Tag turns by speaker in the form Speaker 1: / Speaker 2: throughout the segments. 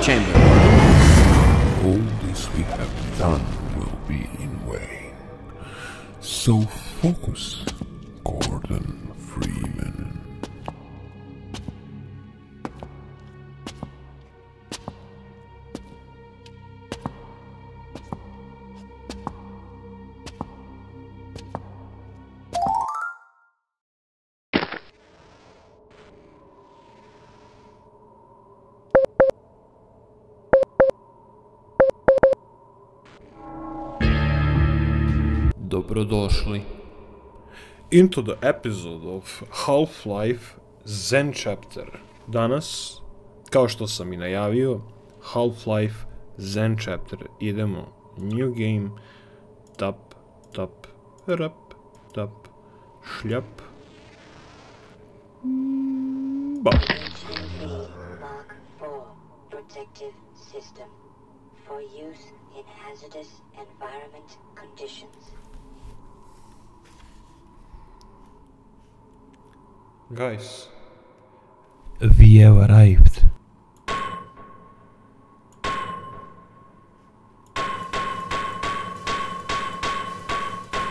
Speaker 1: chamber.
Speaker 2: All this we have done will be in vain. So focus, Gordon Freeman.
Speaker 3: Dobrodošli. Into the episode of Half-Life Zen Chapter. Danas, kao što sam i najavio, Half-Life Zen Chapter. Idemo new game, tap, tap, rap, tap, šljap. Ba.
Speaker 4: Mark 4 protective system for use in hazardous environment conditions.
Speaker 3: Guys, we have arrived.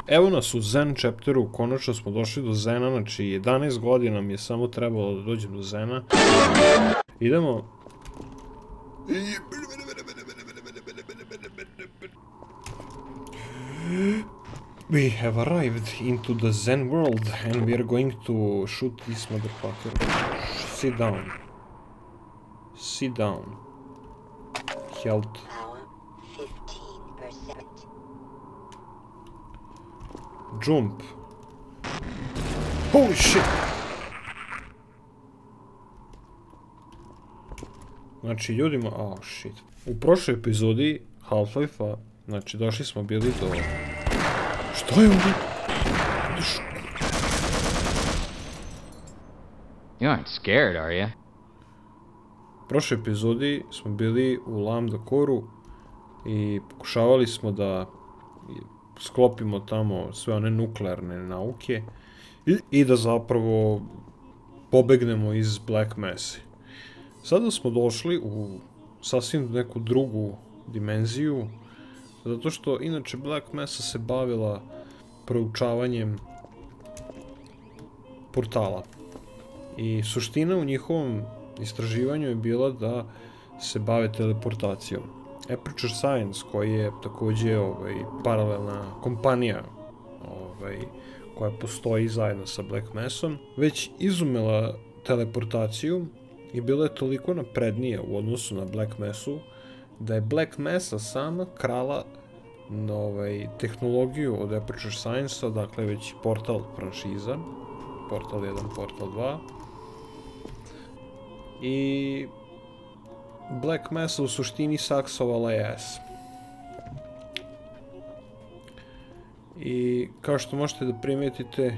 Speaker 3: Evo nas u Zen chapteru, konačno smo došli do Zena, znači 11 godina mi je samo trebalo da dođem do Zena. Idemo... We have arrived into the Zen world and we are going to shoot this motherfucker. Sit down. Sit down. Health.
Speaker 4: Power 15%.
Speaker 3: Jump. Holy shit! Znači, ljudima... Oh, shit. U prošloj epizodi Half-Life-a, znači, došli smo bili do... Što je ovo?
Speaker 5: You aren't scared, are you?
Speaker 3: U prošloj epizodi smo bili u Lambda Koru i pokušavali smo da sklopimo tamo sve one nuklearne nauke i, i da zapravo pobegnemo iz Black Mesa. Sada smo došli u sasvim neku drugu dimenziju, zato što inače Black Mesa se bavila proučavanjem portala. I suština u njihovom istraživanju je bila da se bave teleportacijom. Aperture Science, koji je takođe ovaj, paralelna kompanija ovaj, koja postoji zajedno sa Black Mesom, već izumela teleportaciju i bila je toliko naprednija u odnosu na Black Mesu, da je Black Mesa sama krala na ovaj, tehnologiju od Aperture Science-a, dakle već Portal franšiza, Portal 1, Portal 2, i Black Mesa u suštini saksovala je S. I kao što možete da primetite,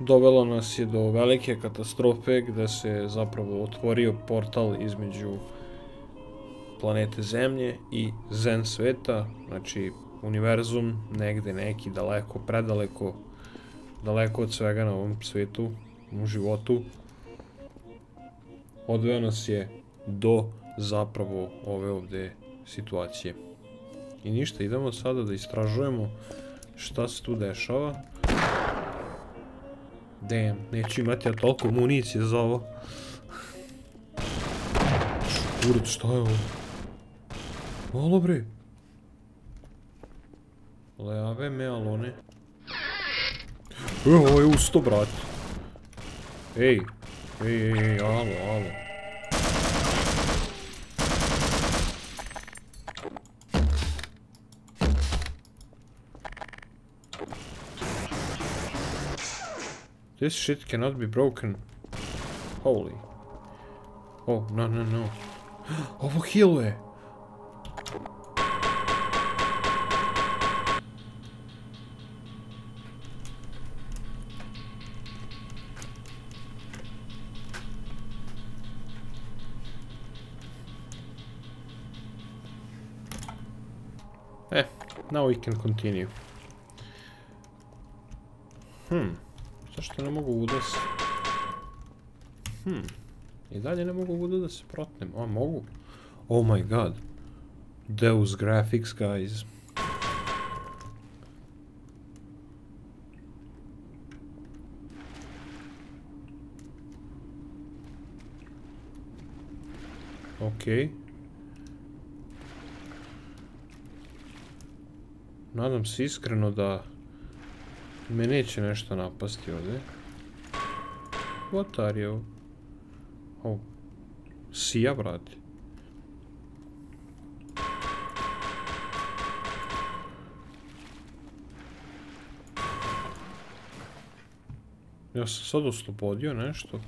Speaker 3: dovelo nas je do velike katastrofe gde se zapravo otvorio portal između planete Zemlje i Zen sveta, znači univerzum negde neki daleko, predaleko, daleko od svega na ovom svetu, u životu, odveo nas je do zapravo ove ovde situacije. I ništa, idemo sada da istražujemo šta se tu dešava. Damn, neću imati ja toliko municije za ovo. Kurac, šta je ovo? Malo bre. Leave me alone. E, ovo je usto, brat. Ej, ej, ej, ej, alo, alo. This shit cannot be broken. Holy. Oh, no, no, no. Ovo healuje. Now we can continue. Hmm. Zašto ne mogu udas? Hmm. I dalje ne mogu budu da se protnem. A, mogu. Oh my god. Deus Graphics, guys. Okej. Nadam se iskreno da me neće nešto napasti ovdje. What are you? Oh. Sija, brate. Ja sam sad oslobodio nešto.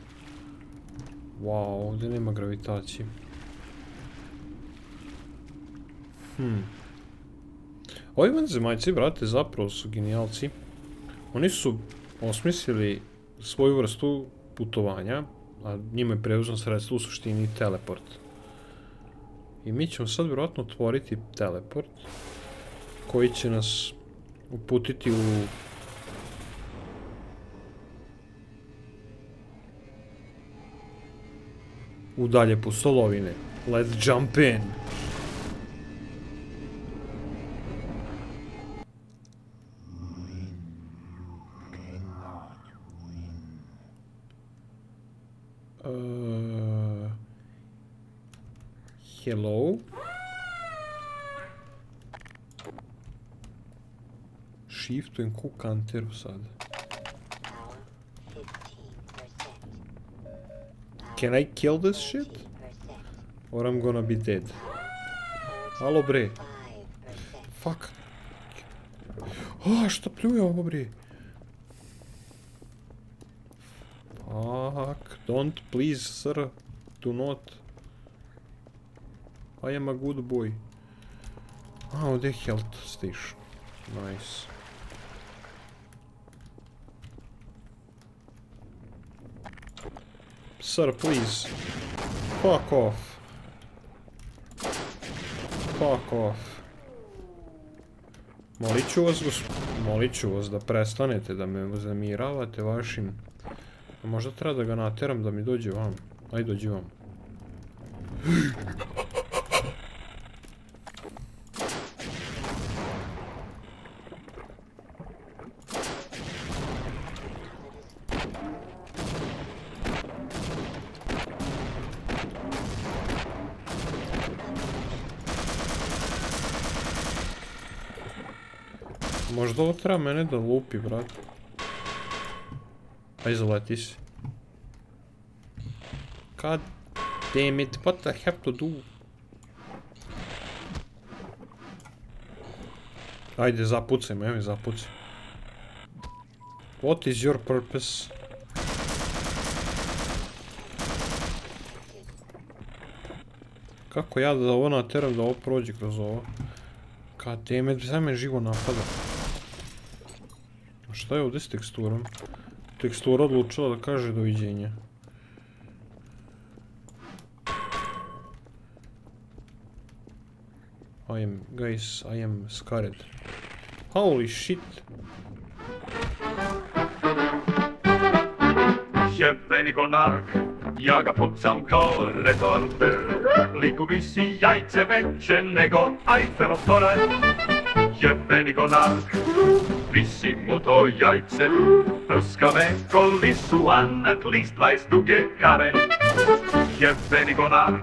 Speaker 3: Wow, ovdje nema gravitacije. Hmm. Ovi vanzemaljci, brate, zapravo su genijalci. Oni su osmislili svoju vrstu putovanja, a njima je prevozno sredstvo u suštini teleport. I mi ćemo sad vjerojatno otvoriti teleport koji će nas uputiti u u dalje pustolovine. Let's jump in. Uh, hello? Shift cook anteru sad.
Speaker 4: Power 15%.
Speaker 3: Can I kill this shit?
Speaker 4: 15%.
Speaker 3: Or I'm gonna be dead. Alo bre.
Speaker 4: 5%.
Speaker 3: Fuck. A, šta pljuje ovo bre? Don't please, sir. Do not. I am a good boy. Ovdje je health station. Nice. Sir, please. Fuck off. Fuck off. Molit ću vas. Molit ću vas da prestanete da me uznemiravate vašim... Možda treba da ga nateram da mi dođe vam. Ajde, dođi vam. Možda ovo treba mene da lupi, brat. Ajde, zaleti si. God damn it, what I have to do? Ajde, zapucaj me, mi zapucaj. What is your purpose? Kako ja da ovo nateram da ovo prođe kroz ovo? God damn it, sve me živo napada. A šta je ovdje s teksturom? Tekstura odlučila da kaže doviđenja. I am, guys, I am scared. Holy shit!
Speaker 6: Jebeni konak, ja ga pucam kao retorter Liku visi jajce veće nego Eiffelov toranj Jebeni konak, visi mu to jajce Prska me ko lisuan, at least 20 duge kare Jebeni konak,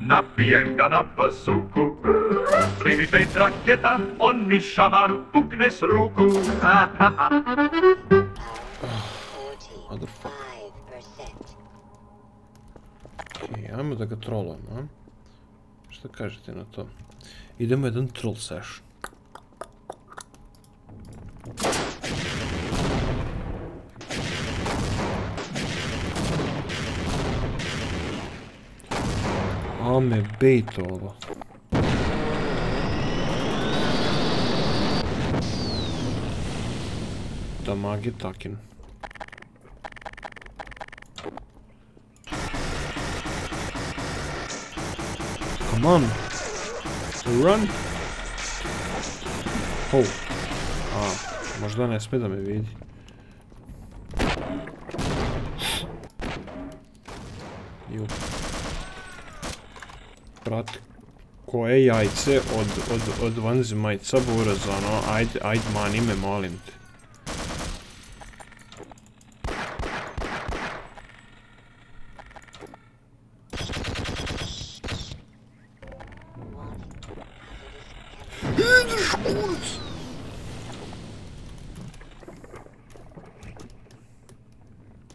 Speaker 6: napijem ga na bazuku Primi pet raketa, on mi šamar pukne s ruku.
Speaker 3: Motherfucker.
Speaker 4: 45%.
Speaker 3: Okej, ajmo da ga trollujemo, a? Šta kažete na to? Idemo jedan troll session. A me bejto ovo. Da magi takin. Come on. Run. Oh. A, možda ne sme da me vidi. Brat, koje jajce od, od, od vanzemajca buraz, ono, ajde, ajde mani me, molim te.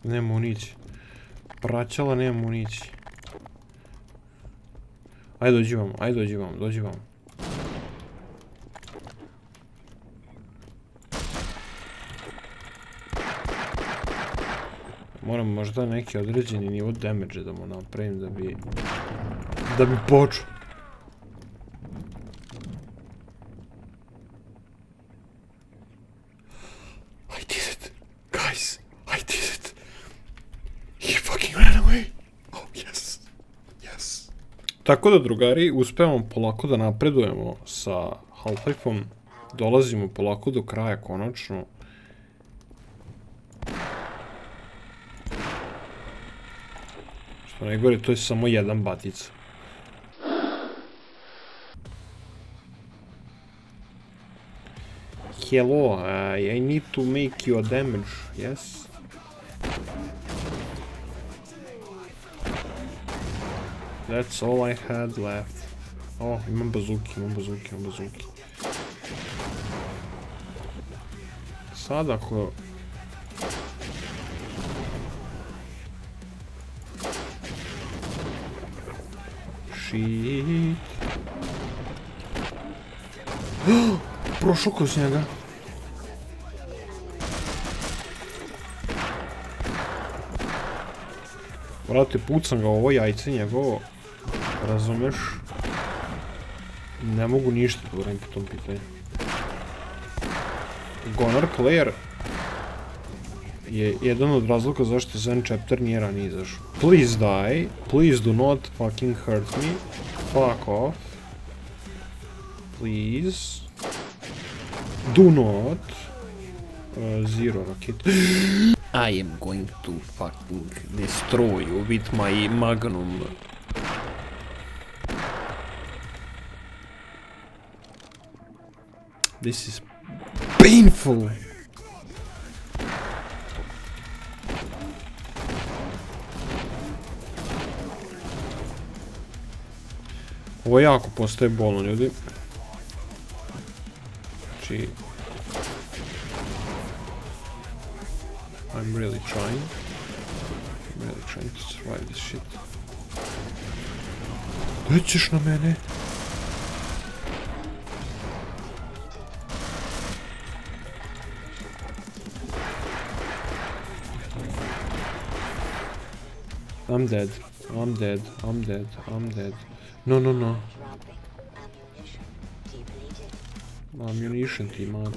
Speaker 3: Nema municije. Praćala nema municije. Ajde dođi vam, ajde dođi vam, dođi vam. Moram možda neki određeni nivo damage da mu napravim da bi... Da bi počeo. I did it! Guys, I did it! He fucking ran away! Oh, yes! Yes! Tako da, drugari, uspevamo polako da napredujemo sa Half-Life-om. Dolazimo polako do kraja, konačno. Što najgore, to je samo jedan batica. Hello, uh, I need to make you a damage, yes? That's all I had left. Oh, imam bazuki, imam bazuki, imam bazuki. Sad ako... Shit. Prošao kroz njega. Brate, pucam ga ovo jajce njegovo. Razumeš? Ne mogu ništa da uradim po tom pitanju. Gonar Claire je jedan od razloga zašto Zen Chapter nije ranije izašao. Please die. Please do not fucking hurt me. Fuck off. Please. Do not. Uh, zero rocket. I am going to fucking destroy you with my magnum. This is painful. Ovo jako postaje bolno, ljudi. Znači... I'm really trying. I'm really trying to survive this shit. Gdje ćeš na mene? I'm dead. I'm dead. I'm dead. I'm dead. No, no, no.
Speaker 4: Ammunition.
Speaker 3: Ti, mate.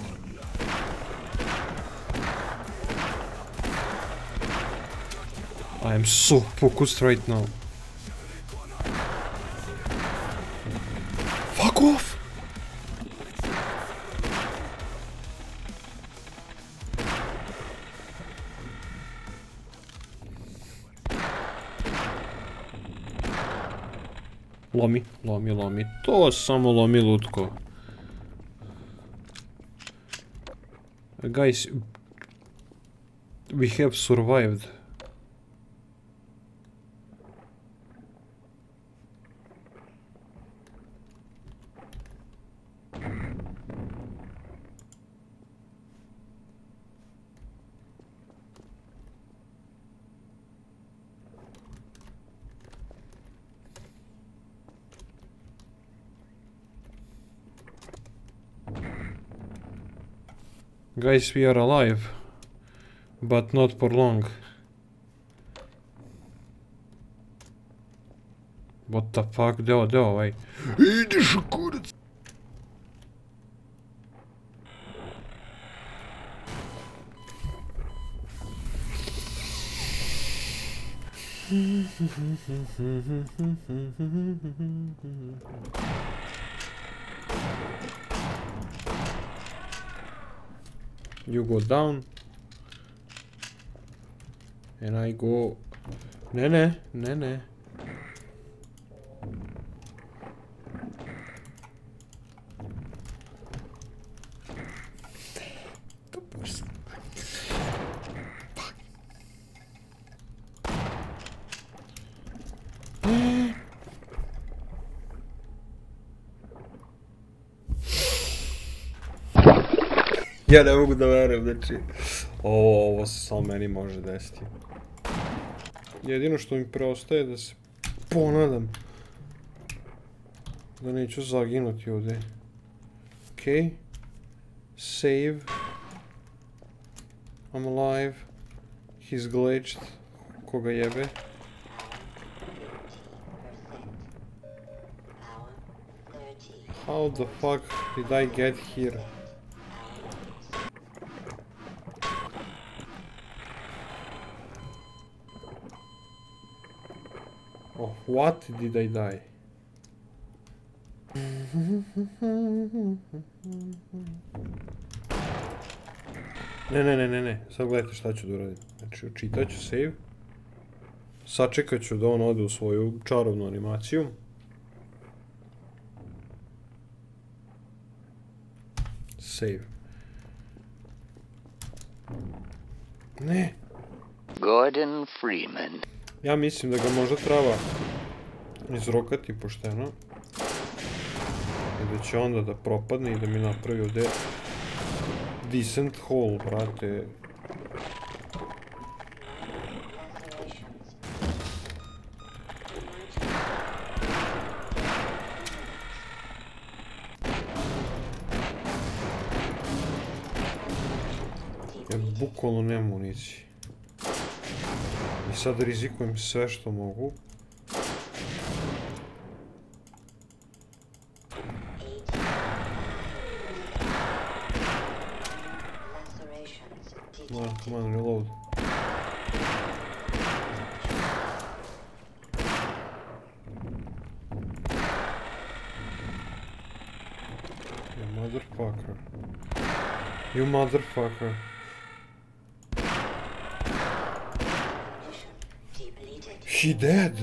Speaker 3: I am so focused right now. Lomi, lomi, lomi. To samo lomi lutko. Guys, we have survived. Guys, we are alive. But not for long. What the fuck, gdje ovo, gdje ovo, ovaj? You go down. And I go... Ne, ne, Ja ne mogu da verujem, znači... Ovo, ovo se samo meni može desiti. Jedino što mi preostaje je da se ponadam. Da neću zaginuti ovdje. Okej. Save. I'm alive. He's glitched. Koga jebe. How the fuck did I get here? Oh, what did I die? Ne, ne, ne, ne, ne, sad gledajte šta ću da uradim. Znači, čitat ću save. Sačekat ću da on ode u svoju čarovnu animaciju. Save. Ne,
Speaker 7: Gordon Freeman.
Speaker 3: Ja mislim da ga možda treba izrokati pošteno. I da će onda da propadne i da mi napravi ovdje decent hole, brate. Ja bukvalno nemam municije. Sad rizikujem sve što mogu. On, come on, reload. You motherfucker. You motherfucker. He dead.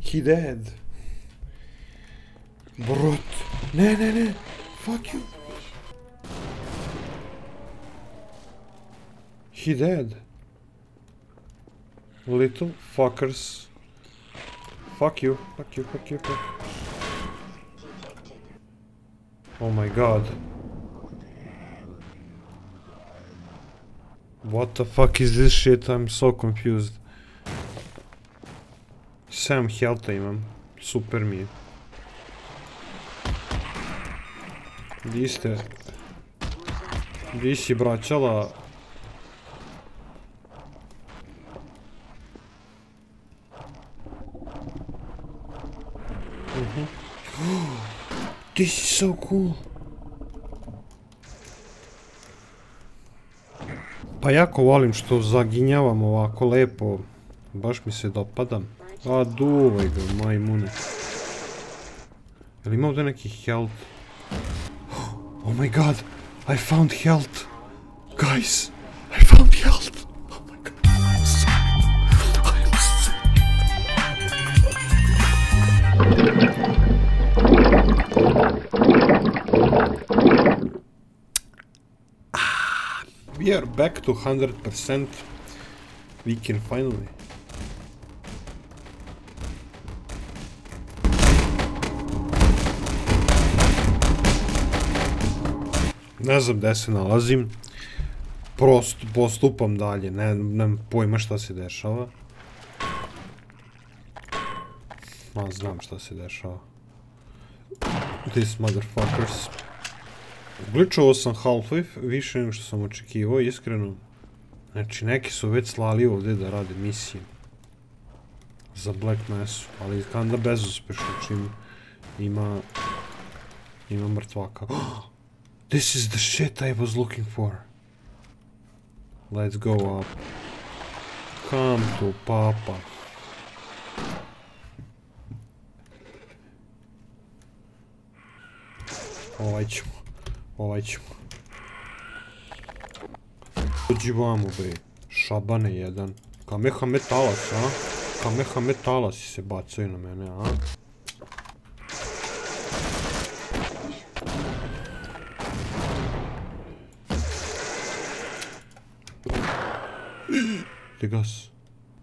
Speaker 3: He dead. Brut. Ne, ne, ne. Fuck you. He dead. Little fuckers. Fuck you. Fuck you. Fuck you. Fuck you. Oh my god. What the fuck is this shit? I'm so confused. Sam health imam. Super mi je. Di ste? Si braćala? This is so cool. Pa jako volim što zaginjavam ovako lepo. Baš mi se dopada. A duvaj ga, majmune. Jel ima ovdje neki health? Oh my god, I found health. Guys, We are back to 100%. We can finally. Ne znam gde se nalazim. Prosto postupam dalje, ne, nemam pojma šta se dešava. Ma, znam šta se dešava. These motherfuckers. Gličovao sam Half-Life više nego što sam očekivao, iskreno. Znači, neki su već slali ovdje da rade misije. Za Black Massu, ali kanda bezuspešno čim ima... Ima mrtvaka. This is the shit I was looking for. Let's go up. Come to papa. Ovaj ćemo. Ovaj ćemo. Dođi vamo bre. Šabane jedan. Kameha talas, a? Kameha talasi se bacaju na mene, a? Gdje gas?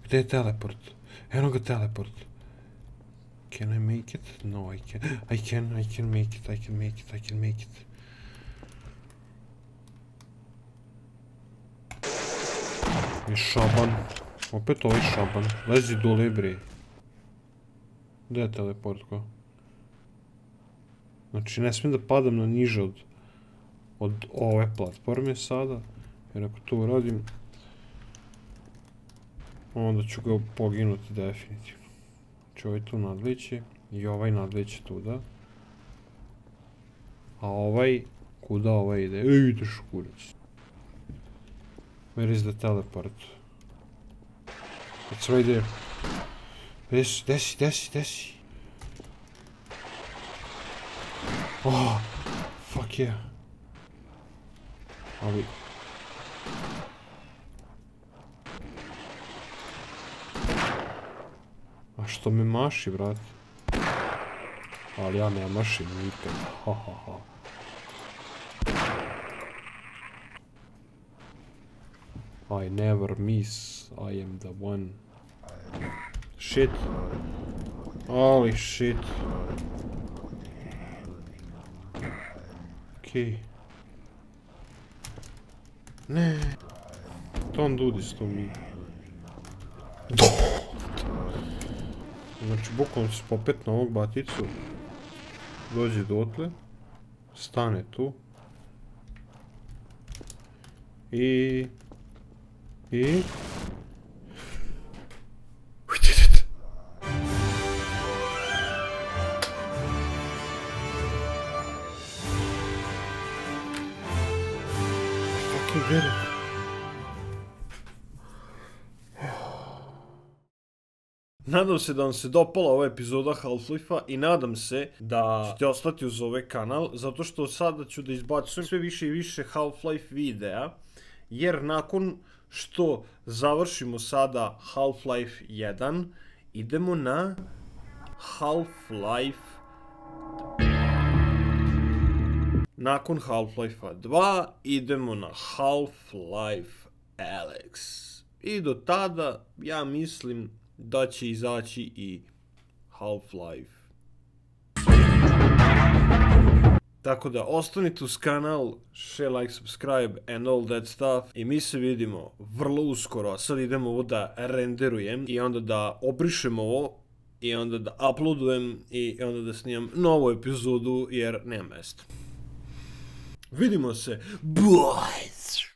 Speaker 3: Gdje je teleport? Eno ga teleport. Can I make it? No, I can. I can, I can make it, I can make it, I can make it. I šaban. Opet ovaj šaban. Lezi dole bre. Gdje je teleport ko? Znači ne smijem da padam na niže od, od ove platforme sada. Jer ako to uradim, onda ću ga poginuti definitivno. Znači ovaj tu nadliči i ovaj nadliči tuda. A ovaj, kuda ovaj ide? Ej, ideš kurac. Where is the teleport? It's right there. Desi, desi, desi, desi. Oh, fuck yeah. Ali... A što me maši, brat? Ali ja ne mašim nikad. Ha, ha, ha. I never miss. I am the one. Shit. Holy shit. Okej. Ne. Don't do this to me. Znači, bukvalno ću popet na ovog baticu. Dođe dotle. Stane tu. I... I... We did it! Fucking did it. Nadam se da vam se dopala ova epizoda Half-Life-a i nadam se da ćete ostati uz ovaj kanal, zato što sada ću da izbacujem sve više i više Half-Life videa, jer nakon što završimo sada Half-Life 1, idemo na Half-Life nakon Half-Life 2 idemo na Half-Life Alex. I do tada ja mislim da će izaći i Half-Life. Tako da ostanite uz kanal, share, like, subscribe and all that stuff i mi se vidimo vrlo uskoro. Sad idemo ovo da renderujem i onda da obrišem ovo i onda da uploadujem i onda da snimam novu epizodu jer nema mesta. Vidimo se, boys!